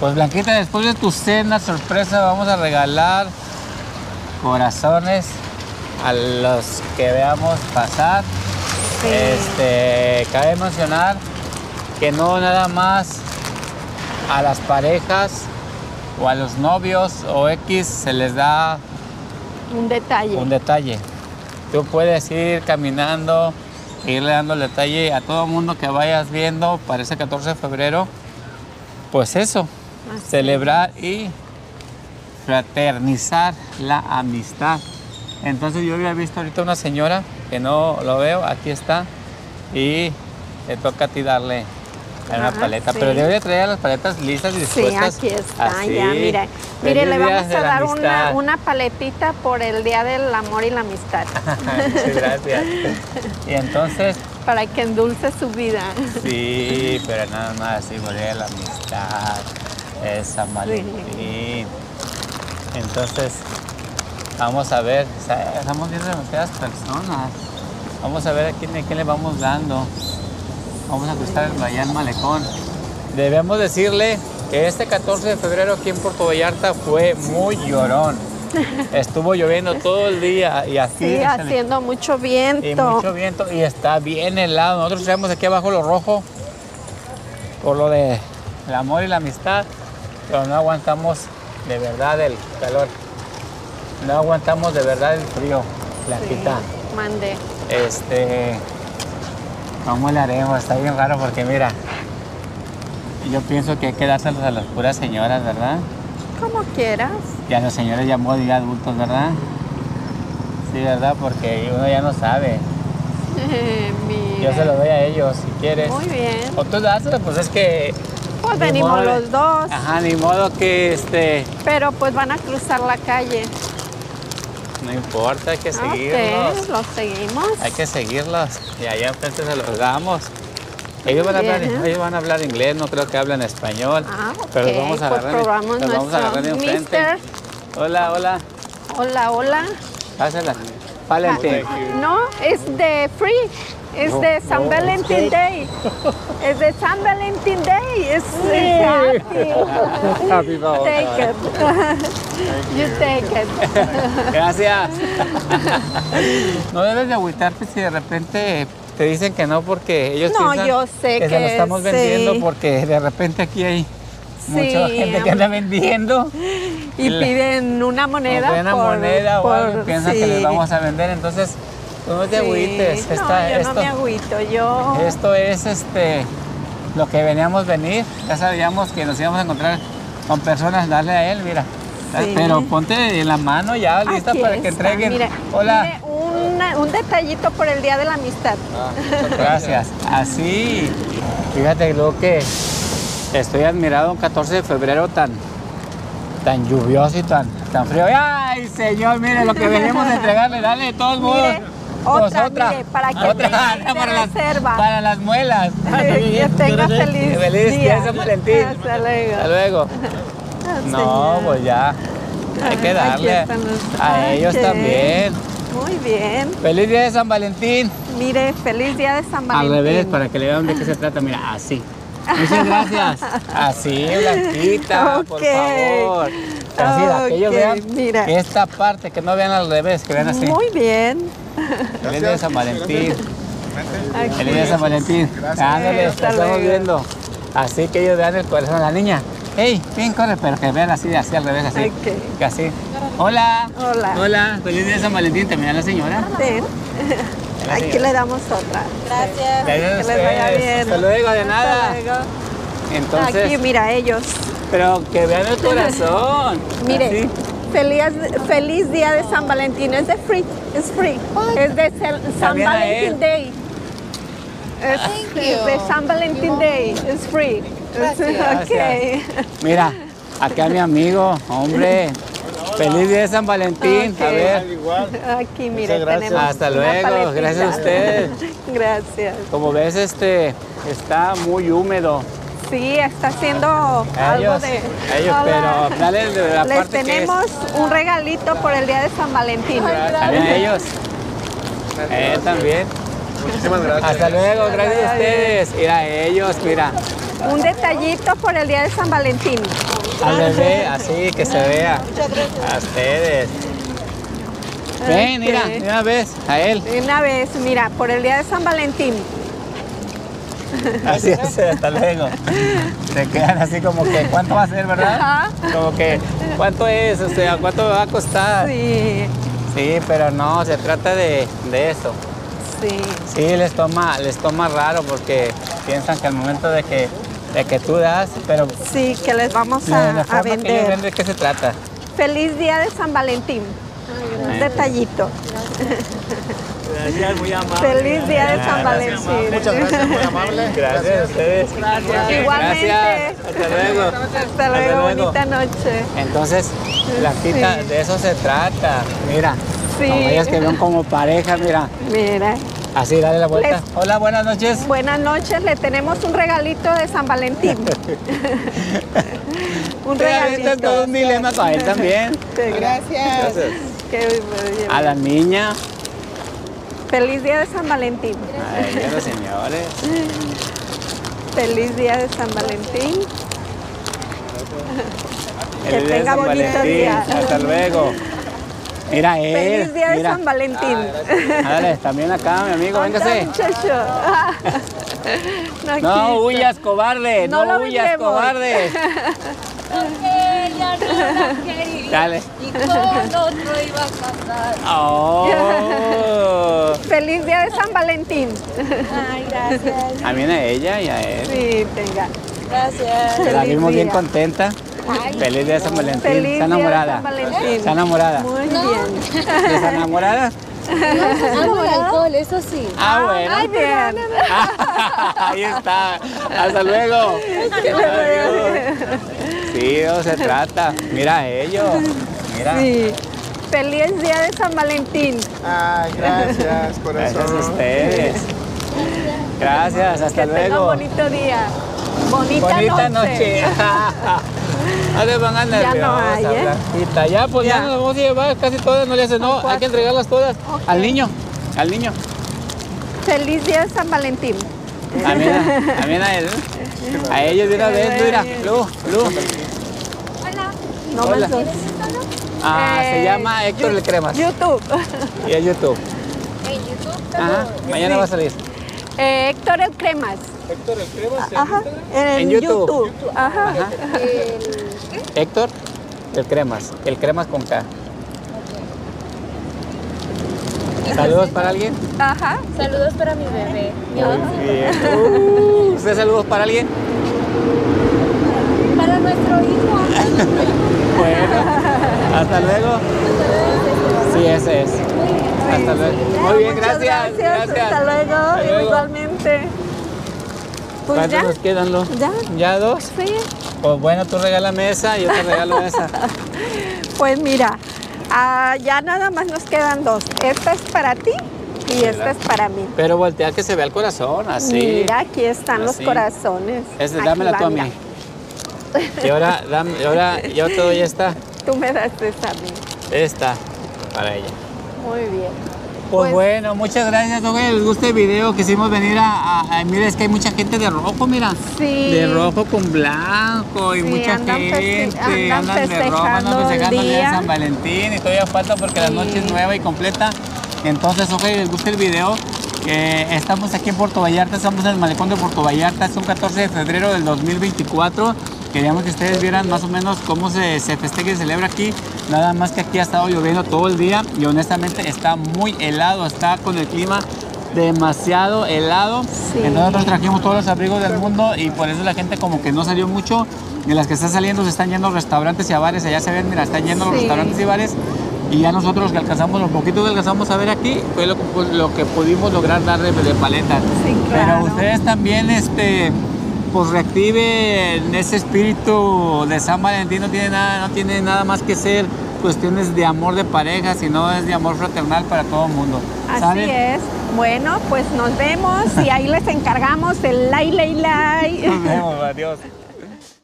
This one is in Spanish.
Pues Blanquita, después de tu cena sorpresa vamos a regalar corazones a los que veamos pasar. Sí. Este, cabe mencionar que no nada más a las parejas o a los novios o X se les da Un detalle. un detalle. Tú puedes ir caminando, irle dando el detalle a todo mundo que vayas viendo para ese 14 de febrero. Pues eso, celebrar y fraternizar la amistad. Entonces yo había visto ahorita una señora que no lo veo, aquí está, y te toca a ti darle una Ajá, paleta, sí. pero debería traer las paletas listas y Sí, dispuestas. aquí está, así. ya, mire. Mire, le día vamos de a dar una, paletita por el Día del Amor y la Amistad, Muchas gracias. Y entonces, para que endulce su vida. sí, pero nada más, sí, por la amistad, es San Valentín. Entonces, vamos a ver, o sea, estamos viendo demasiadas personas. Vamos a ver a quién, a quién le vamos dando. Vamos a cruzar el Bayán Malecón. Debemos decirle que este 14 de febrero aquí en Puerto Vallarta fue muy llorón. Estuvo lloviendo todo el día y así Sí, haciendo mucho viento. y mucho viento y está bien helado. Nosotros traemos aquí abajo lo rojo por lo de el amor y la amistad, pero no aguantamos de verdad el calor. No aguantamos de verdad el frío, la Sí, quita. Mande. Este, ¿cómo le haremos? Está bien raro porque mira, yo pienso que hay que dárselos a las puras señoras, ¿verdad? Como quieras. Y a los señores ya muy adultos, ¿verdad? Sí, ¿verdad? Porque uno ya no sabe. Mira. Yo se lo doy a ellos si quieres. Muy bien. O tú dáselo, pues es que. Pues ni venimos modo los dos, Ajá, ni modo que este. pero pues van a cruzar la calle. No importa, hay que seguirlos. Los seguimos. Hay que seguirlos. Y allá enfrente se los damos. Ellos van, a hablar, bien. ellos van a hablar inglés, no creo que hablen español. Ah. Pero los vamos a pues agarrar, probamos los vamos a agarrar de nuestro enfrente. Mister. Hola, hola. Hola, hola. Pásala. Valentín. No, es de free. Es de San Valentín Day. Es de San Valentín Day. Es happy. Happy. Take it. you take it. Gracias. no debes de agüitarte si de repente te dicen que no porque ellos No, piensan yo sé que, se lo que estamos sí. vendiendo porque de repente aquí hay mucha Sí, gente que anda vendiendo. Y la- piden una moneda. una por, moneda o algo y por- piensan que sí. les vamos a vender. Entonces, tú no te Sí. agüites. No, Esta- yo esto, no me agüito. Yo. esto es este lo que veníamos venir. Ya sabíamos que nos íbamos a encontrar con personas, darle a él, mira. Sí. Pero ponte en la mano ya, lista Aquí para que está, entreguen. Mire, Hola. una- un detallito por el Día de la Amistad. Gracias. Así, fíjate lo que estoy admirado un 14 de febrero tan, tan lluvioso y tan, tan frío. ¡Ay, señor! Mire lo que venimos a entregarle, dale de todos modos. Mire, Otra, mire, para que tenga de para, las, reserva. para las muelas. que tenga feliz, Feliz día de San Valentín. Hasta luego. Hasta luego. Ah, No, pues ya. Hay que darle a ellos también. Muy bien. Feliz día de San Valentín. Mire, feliz día de San Al Valentín. revés, para que le vean de qué se trata. Mira, así. Muchas gracias. Así, Blanquita, por favor. Así, que ellos vean mira. esta parte, que no vean al revés, que vean así. Muy bien. Feliz día de San Valentín. Feliz día de San Valentín. Ándale, Hasta estamos viendo. Así que ellos vean el corazón de la niña. ¡Ey! Bien, corre, pero que vean así, así al revés, así. Ok. Que así. Hola. Hola. Hola. Feliz día de San Valentín. También a la señora. La Aquí le damos otra. Gracias. Gracias Que les vaya bien. Hasta luego, de nada. Hasta luego. Entonces, Aquí, mira, ellos. Pero que vean el corazón. Mire, feliz, feliz día de San Valentín. Es de free. Es free. Es de San Valentín. Day. Es, Thank es you. de San Valentín Day. Es free. Gracias. Ok. Mira, acá mi amigo, hombre. Feliz día de San Valentín. A ver, Aquí, mire, gracias. tenemos Hasta luego, gracias a ustedes. Gracias. como ves, este está muy húmedo. Sí, está haciendo algo de... ellos, Hola. pero dale de la Les parte que es. tenemos un regalito por el día de San Valentín. También a ellos. Eh, también. Muchísimas gracias. Hasta luego, gracias a ustedes. Mira, ellos, mira. Un detallito por el día de San Valentín. Al bebé, así que se vea. A ustedes. Ven, mira, una vez, a él. De Una vez, mira, por el día de San Valentín. Así es, hasta luego. Se quedan así como que, ¿cuánto va a ser, verdad? Ajá. Como que, ¿cuánto es? O sea, ¿cuánto me va a costar? Sí, Sí, pero no, se trata de, de eso. sí. Sí, les toma, les toma raro porque piensan que al momento de que, de que tú das, pero Sí, que les vamos a, la a forma que ellos vender. venden, ¿de qué se trata? Feliz día de San Valentín. Un detallito. Gracias, muy amable. Feliz día de San Valentín. Muchas gracias, muy amable. Gracias a ustedes. Igualmente. Gracias. Hasta luego. Hasta luego, bonita noche. Entonces, la cita, Sí. de eso se trata. Mira, Sí. como ellas que ven como pareja, mira. Mira. Así, dale la vuelta. Les- Hola, buenas noches. Buenas noches, le tenemos un regalito de San Valentín. un regalito. todo un dilema para él también. Gracias. Qué- A la niña. Feliz día de San Valentín. Ay, los señores. Feliz día de San Valentín. Que día de tenga San bonito Valentín. día. Hasta luego. Mira él. Feliz día de. San Valentín. Dale, también acá, mi amigo, ¿Dónde véngase. muchacho? No, huyas, cobarde. No No, lo huyas, cobarde. Quería. Dale. Y con otro iba a casar. Oh. Feliz día de San Valentín. Ay, gracias. También a ella y a él. Sí, tenga. Gracias. Que la vimos bien contenta. Feliz día de San Valentín. Feliz Está día de enamorada. San Valentín. Está enamorada. Muy bien. ¿Está enamorada? Amo el alcohol, eso sí. Ah, bueno. Ay, bien. Ahí está. Hasta luego. Eso se trata. Mira a ellos. Mira. Sí. Feliz día de San Valentín. Ay, gracias, Gracias a corazón. ustedes. Gracias, hasta que luego. bonito día. Bonita, Bonita noche. No le van a Ya no hay, ¿eh? Ya, pues ya. Ya. nos vamos a llevar casi todas, no le hacen, no, hay que entregarlas todas al niño, al niño. Feliz día de San Valentín. También, a- también a él. A ellos de una vez, mira, Lu, Lu. No Hola. dos. Ah, se Eh, llama Héctor El Cremas. YouTube. Y es YouTube. En YouTube. Ajá, mañana va a salir. Eh, Héctor el Cremas. Héctor El Cremas. Ajá. En, En YouTube. Ajá. Ajá. Héctor El Cremas. El Cremas con K. ¿Saludos para alguien? Ajá. Saludos para mi bebé. Muy bien. Uh, ¿Usted saludos para alguien? Para nuestro hijo. Bueno, hasta luego. Sí, ese es. Hasta luego. Muy bien, gracias. Gracias. Hasta luego. Hasta luego. Igualmente. Pues ¿Cuántos ya. nos quedan, Lu? Ya. ¿Ya dos? Sí. Pues bueno, tú regálame esa y yo te regalo esa. Pues mira, ah, ya nada más nos quedan dos. Esta es para ti y esta es para mí. Pero voltea que se vea el corazón, así. Mira, aquí están Así. los corazones. Aquí dámela tú a mí. Y ahora, dame, y ahora yo te doy esta. Tú me das esta a mí. Esta para ella. Muy bien. Pues, Pues- bueno, muchas gracias. Ojalá les guste el video. Quisimos venir a, a- a- Mira, es que hay mucha gente de rojo, mira. Sí. De rojo con blanco y Sí, mucha andan gente. andan de rojo, andan festejando el día de. San Valentín y todavía falta porque la noche es nueva y completa. Entonces, ojalá les guste el video. Estamos aquí en Puerto Vallarta, estamos en el malecón de Puerto Vallarta, es un 14 de febrero del 2024. Queríamos que ustedes vieran más o menos cómo se, se festeja y se celebra aquí. Nada más que aquí ha estado lloviendo todo el día y honestamente está muy helado, está con el clima demasiado helado. Sí. Entonces trajimos todos los abrigos del mundo y por eso la gente como que no salió mucho. Y las que están saliendo se están yendo a restaurantes y a bares. Allá se ven, mira, están yendo a los restaurantes y bares. Y ya nosotros que alcanzamos, los poquitos que alcanzamos a ver aquí, fue lo, que- lo que pudimos lograr dar de, de paleta. Sí, claro. Pero ustedes también, este, pues reactiven ese espíritu de San Valentín. No tiene nada, no tiene nada más que ser cuestiones de amor de pareja, sino es de amor fraternal para todo el mundo. Así es. Bueno, pues nos vemos y ahí les encargamos el lai, lai, lai. Nos vemos, adiós.